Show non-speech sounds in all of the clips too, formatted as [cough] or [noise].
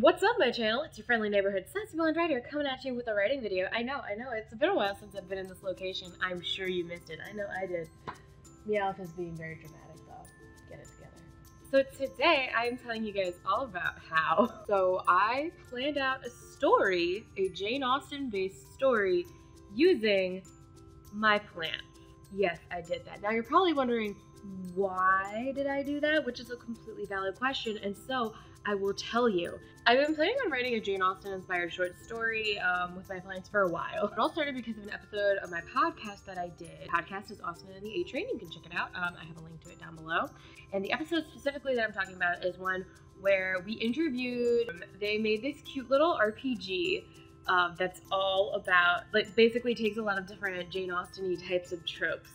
What's up, my channel? It's your friendly neighborhood Sassy Blonde Writer coming at you with a writing video. I know, I know, it's been a while since I've been in this location. I'm sure you missed it. I know I did. Meowth is being very dramatic, though. Get it together. So today, I'm telling you guys all about how. So I planned out a story, a Jane Austen-based story, using my plants. Yes, I did that. Now you're probably wondering, why did I do that? Which is a completely valid question. And so I will tell you. I've been planning on writing a Jane Austen inspired short story um, with my plants for a while. It all started because of an episode of my podcast that I did. The podcast is Austen and the A Train. You can check it out. Um, I have a link to it down below. And the episode specifically that I'm talking about is one where we interviewed, um, they made this cute little RPG um, that's all about, like, basically takes a lot of different Jane Austen types of tropes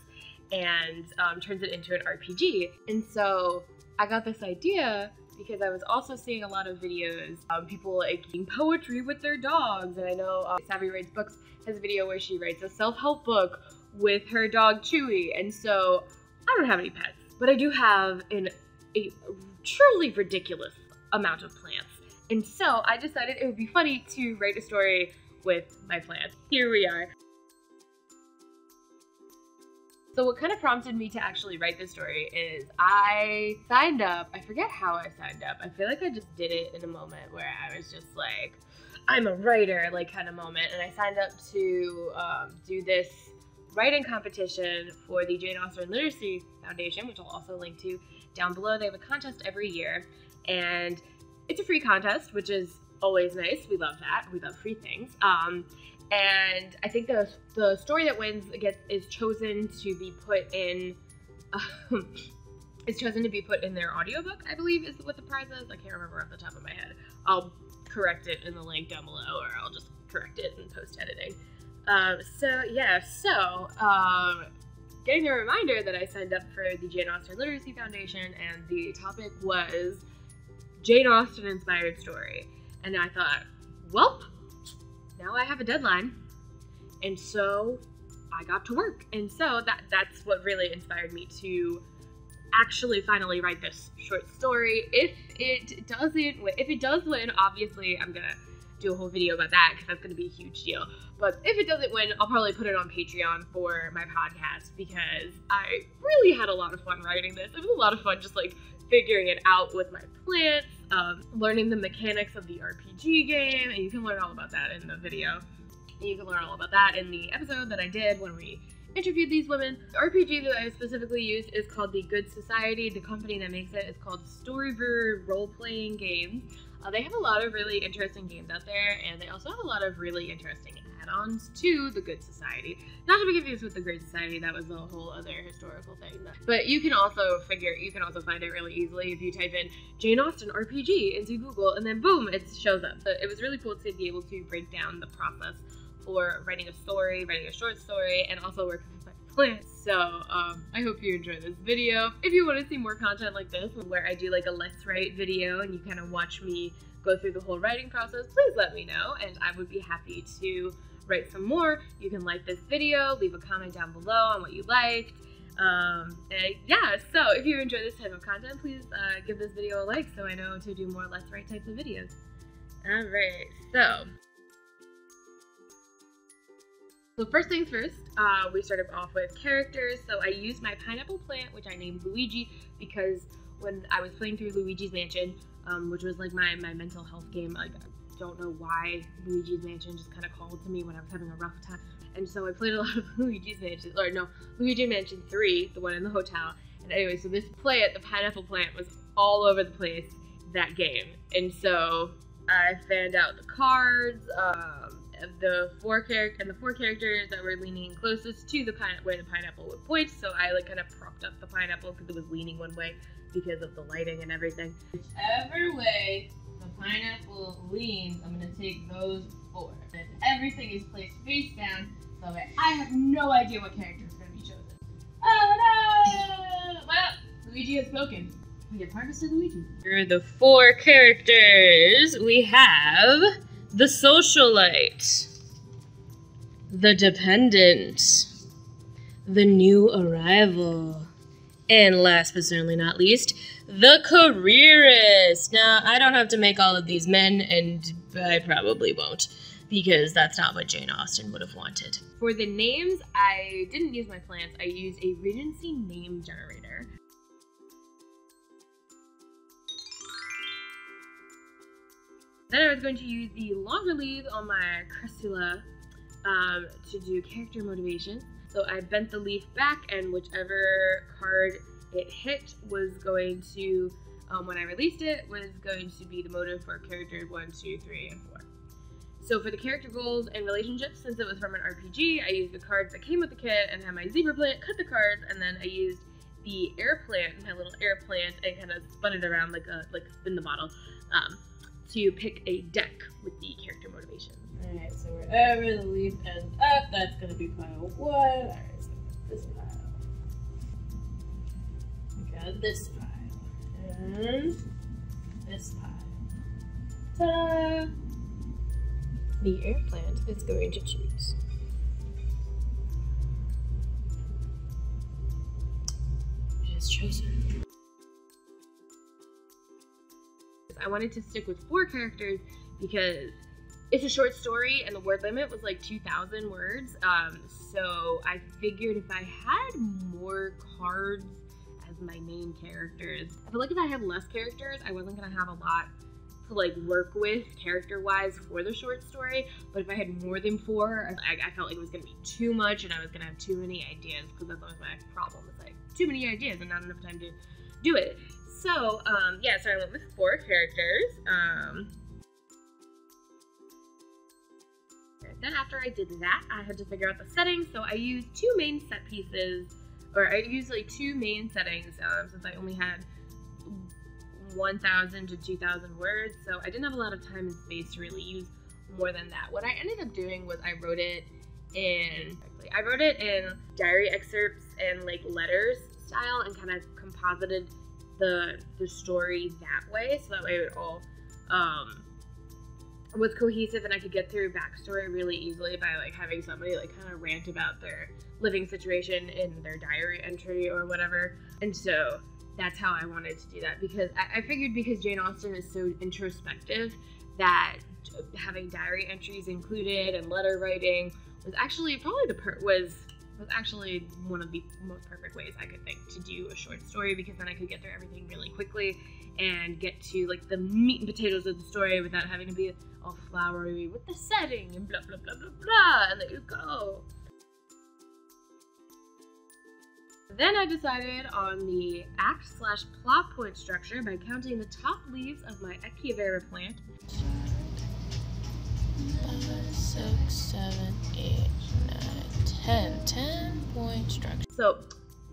and um, turns it into an RPG. And so I got this idea because I was also seeing a lot of videos of people like reading poetry with their dogs. And I know um, Savvy Writes Books has a video where she writes a self help book with her dog Chewy. And so I don't have any pets, but I do have an, a truly ridiculous amount of plants. And so I decided it would be funny to write a story with my plants. Here we are. So what kind of prompted me to actually write this story is I signed up. I forget how I signed up. I feel like I just did it in a moment where I was just like, I'm a writer, like kind of moment. And I signed up to um, do this writing competition for the Jane Austen Literacy Foundation, which I'll also link to down below. They have a contest every year, and it's a free contest, which is always nice. We love that. We love free things. Um, and I think the the story that wins gets is chosen to be put in. Um, [laughs] is chosen to be put in their audiobook, I believe is what the prize is. I can't remember off the top of my head. I'll correct it in the link down below, or I'll just correct it in post editing. Um, so yeah, so um, getting a reminder that I signed up for the Jane Austen Literacy Foundation, and the topic was Jane Austen inspired story, and I thought, well, now I have a deadline. And so I got to work. And so that that's what really inspired me to actually finally write this short story. If it doesn't if it does win, obviously I'm going to do a whole video about that because that's going to be a huge deal. But if it doesn't win, I'll probably put it on Patreon for my podcast because I really had a lot of fun writing this. It was a lot of fun just like figuring it out with my plants, um, learning the mechanics of the RPG game, and you can learn all about that in the video. You can learn all about that in the episode that I did when we interviewed these women. The RPG that I specifically used is called the Good Society. The company that makes it is called Storybrewers Role Playing Games. Uh, they have a lot of really interesting games out there, and they also have a lot of really interesting add-ons to the Good Society. Not to be confused with the Great Society, that was a whole other historical thing. But you can also figure, you can also find it really easily if you type in Jane Austen RPG into Google, and then boom, it shows up. So it was really cool to be able to break down the process for writing a story, writing a short story, and also working with my plants. So um, I hope you enjoy this video. If you want to see more content like this, where I do like a let's write video and you kind of watch me go through the whole writing process, please let me know, and I would be happy to write some more. You can like this video, leave a comment down below on what you liked. Um, and yeah, so if you enjoy this type of content, please uh, give this video a like so I know to do more Let's Write types of videos. Alright, so. So first things first, uh, we started off with characters. So I used my pineapple plant, which I named Luigi, because when I was playing through Luigi's Mansion, um, which was like my, my mental health game, like don't know why Luigi's Mansion just kind of called to me when I was having a rough time. And so I played a lot of [laughs] Luigi's Mansion, or no, Luigi Mansion 3, the one in the hotel. And anyway, so this plant, the pineapple plant, was all over the place that game. And so I fanned out the cards, um, the four character and the four characters that were leaning closest to the pine where the pineapple would point. So I like kind of propped up the pineapple because it was leaning one way because of the lighting and everything. Whichever way pineapple leans, I'm gonna take those four. Everything is placed face down, so I have no idea what character is gonna be chosen. Oh no! Well, Luigi has spoken. We part to Luigi. For the four characters, we have the socialite, the dependent, the new arrival, And last but certainly not least, the careerist. Now, I don't have to make all of these men, and I probably won't, because that's not what Jane Austen would have wanted. For the names, I didn't use my plants, I used a Regency name generator. Then I was going to use the longer leaves on my Crassula um, to do character motivation. So I bent the leaf back, and whichever card it hit was going to, um, when I released it, was going to be the motive for character one, two, three, and four. So for the character goals and relationships, since it was from an RPG, I used the cards that came with the kit and had my zebra plant cut the cards, and then I used the air plant, my little air plant, and kind of spun it around like a like spin the bottle, um, to pick a deck with the character motivation. Alright, so wherever the leaf ends up, that's gonna be pile one. Alright, so this pile. We got this pile. And this pile. Ta-da! The air plant is going to choose. It is chosen. I wanted to stick with four characters because it's a short story and the word limit was like 2,000 words. Um, so I figured if I had more cards as my main characters, I feel like if I had less characters, I wasn't gonna have a lot to like work with character wise for the short story. But if I had more than four, I, I felt like it was gonna be too much and I was gonna have too many ideas because that's always my problem. It's like too many ideas and not enough time to do it. So um, yeah, so I went with four characters. Um, then after I did that, I had to figure out the settings. So I used two main set pieces, or I used like two main settings um, since I only had 1,000 to 2,000 words. So I didn't have a lot of time and space to really use more than that. What I ended up doing was I wrote it in, I wrote it in diary excerpts and like letters style and kind of composited the the story that way, so that way it would all um, was cohesive and I could get through backstory really easily by like having somebody like kind of rant about their living situation in their diary entry or whatever. And so that's how I wanted to do that because I, I figured because Jane Austen is so introspective that having diary entries included and letter writing was actually probably the per was was actually one of the most perfect ways I could think to do a short story because then I could get through everything really quickly and get to like the meat and potatoes of the story without having to be all flowery with the setting and blah blah blah blah blah and there you go. Then I decided on the act slash plot point structure by counting the top leaves of my Echeveria plant. Five, six, seven, eight, nine, ten. Ten point structure. So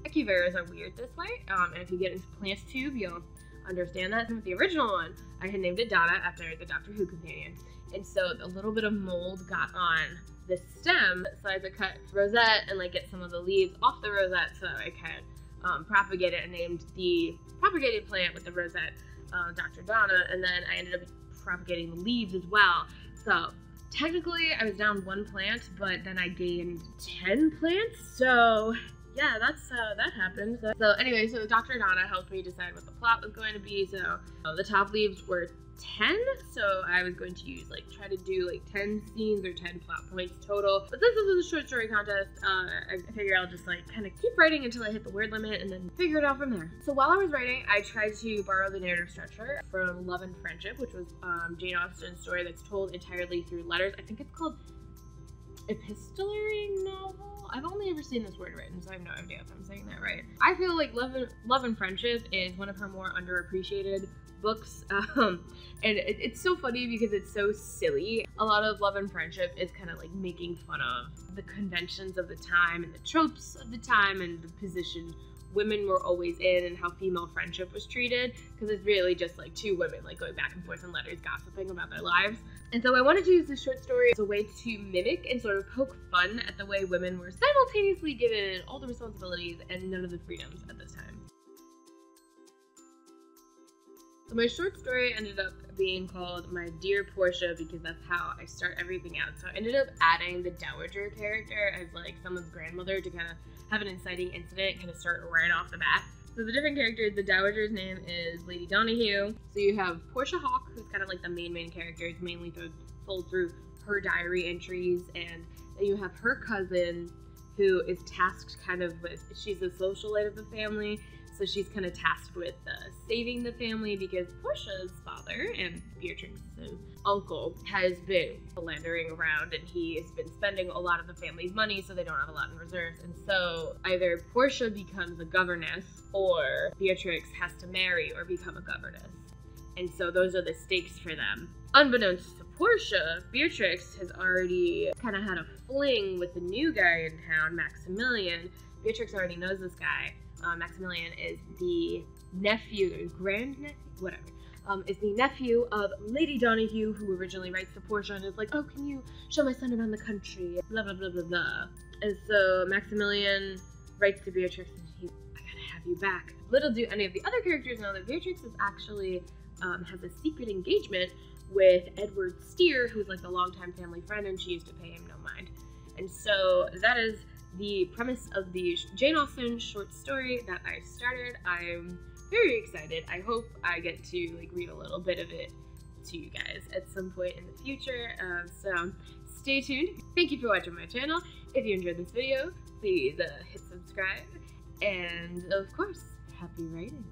Echeverias are weird this way, um, and if you get into Plants Tube, you'll understand that. With the original one, I had named it Donna after the Doctor Who companion. And so a little bit of mold got on the stem, so I had to cut rosette and like get some of the leaves off the rosette so that I could um, propagate it and named the propagated plant with the rosette uh, Dr. Donna, and then I ended up propagating the leaves as well. So technically I was down one plant, but then I gained 10 plants, so yeah, that's uh, that happened. So, so, anyway, so Dr. Donna helped me decide what the plot was going to be. So uh, the top leaves were 10, so I was going to use like try to do like 10 scenes or 10 plot points total. But this is a short story contest, uh, I figure I'll just like kind of keep writing until I hit the word limit and then figure it out from there. So while I was writing, I tried to borrow the narrative structure from Love and Friendship, which was um, Jane Austen's story that's told entirely through letters. I think it's called epistolary novel. I've only ever seen this word written, so I have no idea if I'm saying that right. I feel like Love and, Love and Friendship is one of her more underappreciated books. [laughs] Um, and it, it's so funny because it's so silly. A lot of Love and Friendship is kind of like making fun of the conventions of the time and the tropes of the time and the position women were always in and how female friendship was treated because it's really just like two women like going back and forth in letters gossiping about their lives. And so i wanted to use this short story as a way to mimic and sort of poke fun at the way women were simultaneously given all the responsibilities and none of the freedoms at this time so my short story ended up being called My Dear Portia because that's how I start everything out. So I ended up adding the Dowager character as like someone's grandmother to kind of have an inciting incident, kind of start right off the bat. So the different characters, the Dowager's name is Lady Donahue. So you have Portia Hawk, who's kind of like the main main character. It's mainly told, through her diary entries, and then you have her cousin, who is tasked kind of with. She's the socialite of the family, so she's kind of tasked with uh, saving the family because Portia's father and Beatrix's uncle has been philandering around and he has been spending a lot of the family's money so they don't have a lot in reserves. And so either Portia becomes a governess or Beatrix has to marry or become a governess. And so those are the stakes for them. Unbeknownst to Portia, Beatrix has already kind of had a fling with the new guy in town, Maximilian. Beatrix already knows this guy uh, Maximilian is the nephew, grand nephew, whatever. Um, is the nephew of Lady Donahue, who originally writes to Portia and is like, "Oh, can you show my son around the country?" Blah blah blah blah blah. And so Maximilian writes to Beatrix, and he's, "I gotta have you back." Little do any of the other characters know that Beatrix is actually um, has a secret engagement with Edward Steer, who's like a longtime family friend, and she used to pay him no mind. And so that is the premise of the Jane Austen short story that I started. I'm very excited. I hope I get to like read a little bit of it to you guys at some point in the future. Um, so stay tuned. Thank you for watching my channel. If you enjoyed this video, please uh, hit subscribe. And of course, happy writing.